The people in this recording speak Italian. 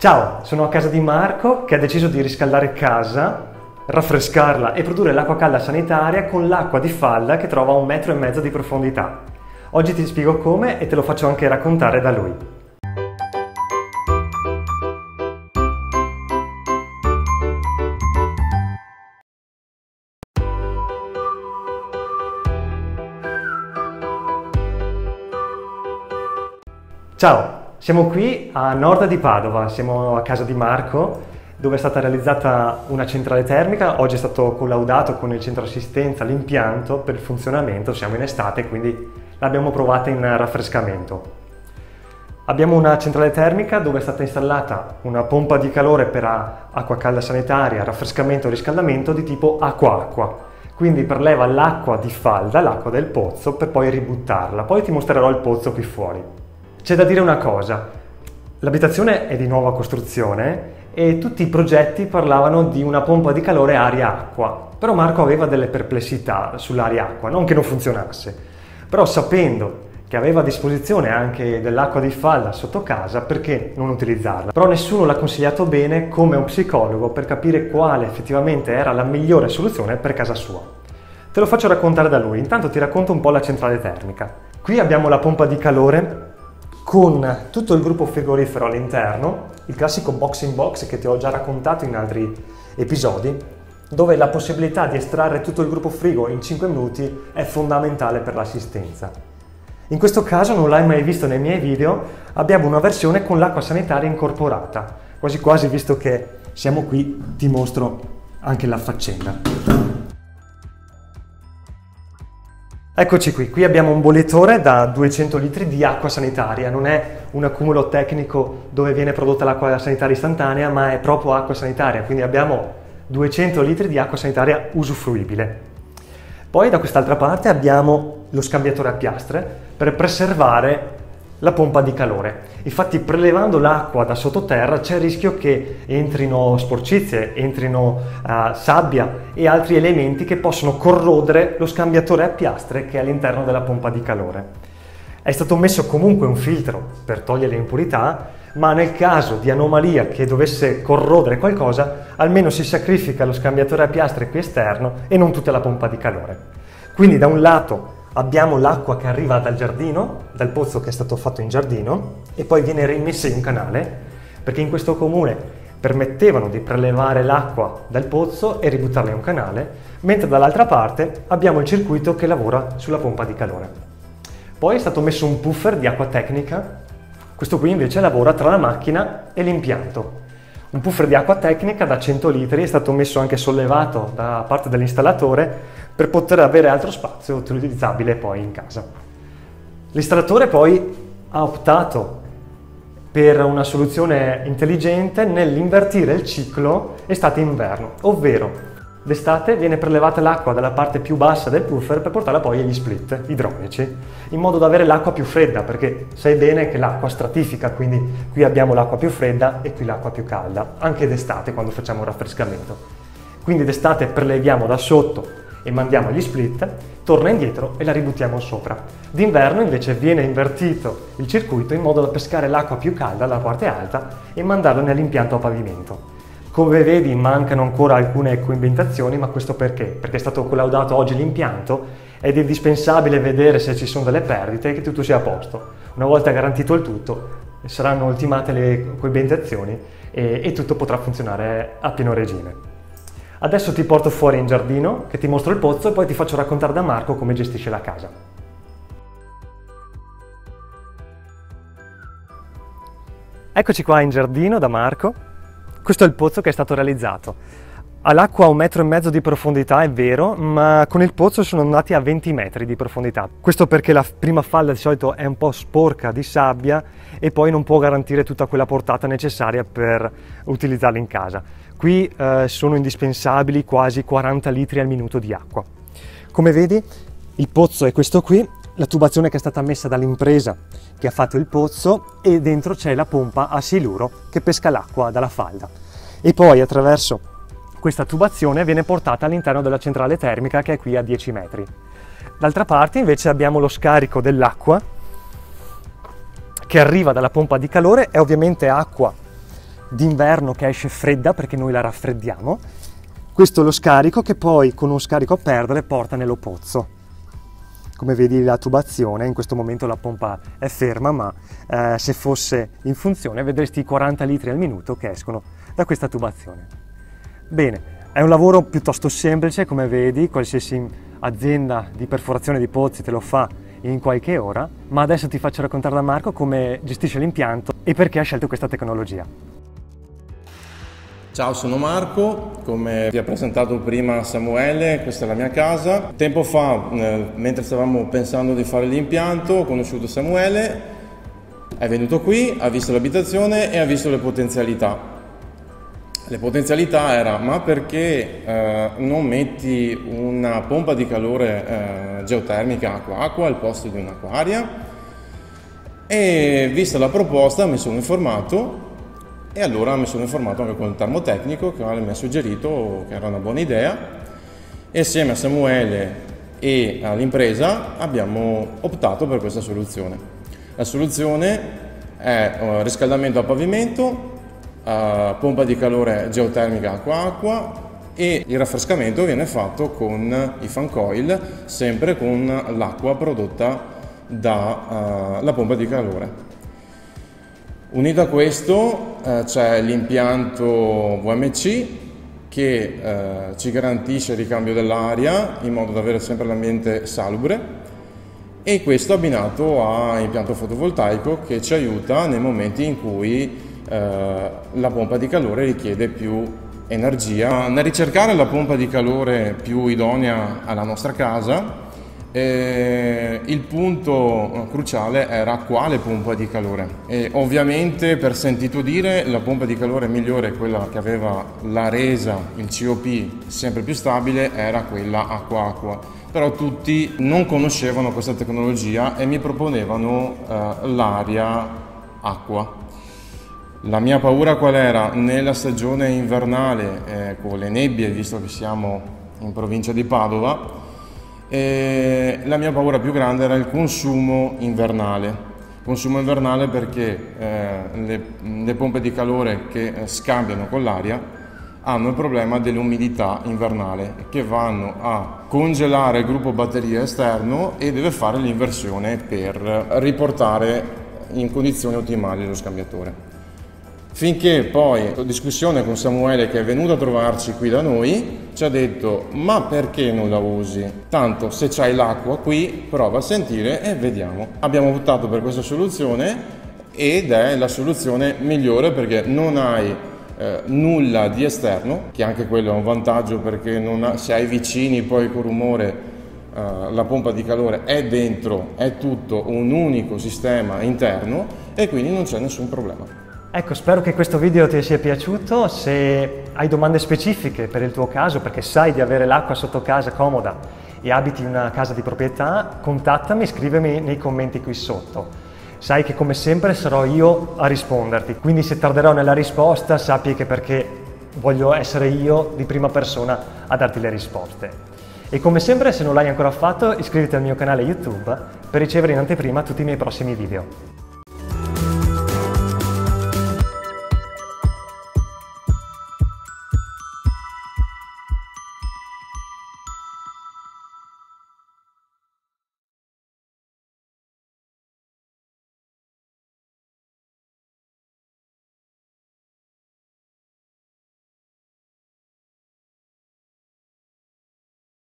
Ciao, sono a casa di Marco che ha deciso di riscaldare casa, raffrescarla e produrre l'acqua calda sanitaria con l'acqua di falda che trova a un metro e mezzo di profondità. Oggi ti spiego come e te lo faccio anche raccontare da lui. Ciao, siamo qui a nord di Padova, siamo a casa di Marco dove è stata realizzata una centrale termica, oggi è stato collaudato con il centro assistenza l'impianto per il funzionamento, siamo in estate quindi l'abbiamo provata in raffrescamento. Abbiamo una centrale termica dove è stata installata una pompa di calore per acqua calda sanitaria, raffrescamento e riscaldamento di tipo acqua-acqua. Quindi preleva l'acqua di falda, l'acqua del pozzo, per poi ributtarla. Poi ti mostrerò il pozzo qui fuori. C'è da dire una cosa, l'abitazione è di nuova costruzione e tutti i progetti parlavano di una pompa di calore aria-acqua, però Marco aveva delle perplessità sull'aria-acqua, non che non funzionasse, però sapendo che aveva a disposizione anche dell'acqua di falda sotto casa, perché non utilizzarla? Però nessuno l'ha consigliato bene come un psicologo per capire quale effettivamente era la migliore soluzione per casa sua. Te lo faccio raccontare da lui, intanto ti racconto un po' la centrale termica. Qui abbiamo la pompa di calore con tutto il gruppo frigorifero all'interno, il classico box in box che ti ho già raccontato in altri episodi, dove la possibilità di estrarre tutto il gruppo frigo in 5 minuti è fondamentale per l'assistenza. In questo caso non l'hai mai visto nei miei video, abbiamo una versione con l'acqua sanitaria incorporata. Quasi quasi visto che siamo qui ti mostro anche la faccenda. Eccoci qui, qui abbiamo un bollitore da 200 litri di acqua sanitaria, non è un accumulo tecnico dove viene prodotta l'acqua sanitaria istantanea, ma è proprio acqua sanitaria, quindi abbiamo 200 litri di acqua sanitaria usufruibile. Poi da quest'altra parte abbiamo lo scambiatore a piastre per preservare la pompa di calore. Infatti prelevando l'acqua da sottoterra c'è il rischio che entrino sporcizie, entrino uh, sabbia e altri elementi che possono corrodere lo scambiatore a piastre che è all'interno della pompa di calore. È stato messo comunque un filtro per togliere le impurità, ma nel caso di anomalia che dovesse corrodere qualcosa, almeno si sacrifica lo scambiatore a piastre qui esterno e non tutta la pompa di calore. Quindi da un lato abbiamo l'acqua che arriva dal giardino, dal pozzo che è stato fatto in giardino e poi viene rimessa in un canale perché in questo comune permettevano di prelevare l'acqua dal pozzo e ributtarla in un canale, mentre dall'altra parte abbiamo il circuito che lavora sulla pompa di calore. Poi è stato messo un puffer di acqua tecnica, questo qui invece lavora tra la macchina e l'impianto. Un puffer di acqua tecnica da 100 litri è stato messo anche sollevato da parte dell'installatore per poter avere altro spazio utilizzabile poi in casa. L'installatore poi ha optato per una soluzione intelligente nell'invertire il ciclo estate-inverno, ovvero d'estate viene prelevata l'acqua dalla parte più bassa del puffer per portarla poi agli split idronici, in modo da avere l'acqua più fredda, perché sai bene che l'acqua stratifica, quindi qui abbiamo l'acqua più fredda e qui l'acqua più calda, anche d'estate quando facciamo un raffrescamento. Quindi d'estate preleviamo da sotto e mandiamo gli split, torna indietro e la ributtiamo sopra. D'inverno invece viene invertito il circuito in modo da pescare l'acqua più calda dalla parte alta e mandarla nell'impianto a pavimento. Come vedi mancano ancora alcune coibentazioni, ma questo perché? Perché è stato collaudato oggi l'impianto ed è indispensabile vedere se ci sono delle perdite e che tutto sia a posto. Una volta garantito il tutto, saranno ultimate le coibentazioni e, e tutto potrà funzionare a pieno regime. Adesso ti porto fuori in giardino, che ti mostro il pozzo e poi ti faccio raccontare da Marco come gestisce la casa. Eccoci qua in giardino da Marco. Questo è il pozzo che è stato realizzato. Ha l'acqua a un metro e mezzo di profondità, è vero, ma con il pozzo sono andati a 20 metri di profondità. Questo perché la prima falla di solito è un po' sporca di sabbia e poi non può garantire tutta quella portata necessaria per utilizzarla in casa. Qui eh, sono indispensabili quasi 40 litri al minuto di acqua. Come vedi, il pozzo è questo qui, la tubazione che è stata messa dall'impresa che ha fatto il pozzo e dentro c'è la pompa a siluro che pesca l'acqua dalla falda. E poi attraverso questa tubazione viene portata all'interno della centrale termica che è qui a 10 metri. D'altra parte invece abbiamo lo scarico dell'acqua che arriva dalla pompa di calore, è ovviamente acqua d'inverno che esce fredda perché noi la raffreddiamo. Questo è lo scarico che poi con uno scarico a perdere porta nello pozzo. Come vedi la tubazione, in questo momento la pompa è ferma, ma eh, se fosse in funzione vedresti i 40 litri al minuto che escono da questa tubazione. Bene, è un lavoro piuttosto semplice, come vedi, qualsiasi azienda di perforazione di pozzi te lo fa in qualche ora, ma adesso ti faccio raccontare da Marco come gestisce l'impianto e perché ha scelto questa tecnologia. Ciao, sono Marco, come vi ha presentato prima Samuele, questa è la mia casa. Tempo fa, eh, mentre stavamo pensando di fare l'impianto, ho conosciuto Samuele, è venuto qui, ha visto l'abitazione e ha visto le potenzialità. Le potenzialità era ma perché eh, non metti una pompa di calore eh, geotermica acqua-acqua al posto di un'acquaria? E vista la proposta mi sono informato e allora mi sono informato anche con il termotecnico che mi ha suggerito che era una buona idea e assieme a Samuele e all'impresa abbiamo optato per questa soluzione. La soluzione è uh, riscaldamento a pavimento uh, pompa di calore geotermica acqua-acqua e il raffrescamento viene fatto con i fan coil, sempre con l'acqua prodotta dalla uh, pompa di calore. Unito a questo uh, c'è l'impianto VMC che uh, ci garantisce il ricambio dell'aria in modo da avere sempre l'ambiente salubre e questo abbinato a impianto fotovoltaico che ci aiuta nei momenti in cui eh, la pompa di calore richiede più energia. Nel ricercare la pompa di calore più idonea alla nostra casa, eh, il punto cruciale era quale pompa di calore e ovviamente per sentito dire la pompa di calore migliore, quella che aveva la resa, il COP sempre più stabile, era quella acqua-acqua. Però tutti non conoscevano questa tecnologia e mi proponevano eh, l'aria acqua. La mia paura qual era? Nella stagione invernale, eh, con le nebbie, visto che siamo in provincia di Padova, eh, la mia paura più grande era il consumo invernale. Consumo invernale perché eh, le, le, pompe di calore che eh, scambiano con l'aria hanno il problema dell'umidità invernale che vanno a congelare il gruppo batteria esterno e deve fare l'inversione per riportare in condizioni ottimali lo scambiatore. Finché poi, in discussione con Samuele che è venuto a trovarci qui da noi, ci ha detto ma perché non la usi? Tanto se c'hai l'acqua qui, prova a sentire e vediamo. Abbiamo optato per questa soluzione ed è la soluzione migliore perché non hai eh, nulla di esterno, che anche quello è un vantaggio perché ha, se hai vicini poi con rumore eh, la pompa di calore è dentro, è tutto un unico sistema interno e quindi non c'è nessun problema. Ecco, spero che questo video ti sia piaciuto. Se hai domande specifiche per il tuo caso, perché sai di avere l'acqua sotto casa comoda e abiti in una casa di proprietà, contattami, scrivimi nei commenti qui sotto. Sai che come sempre sarò io a risponderti, quindi se tarderò nella risposta sappi che perché voglio essere io di prima persona a darti le risposte. E come sempre se non l'hai ancora fatto iscriviti al mio canale YouTube per ricevere in anteprima tutti i miei prossimi video.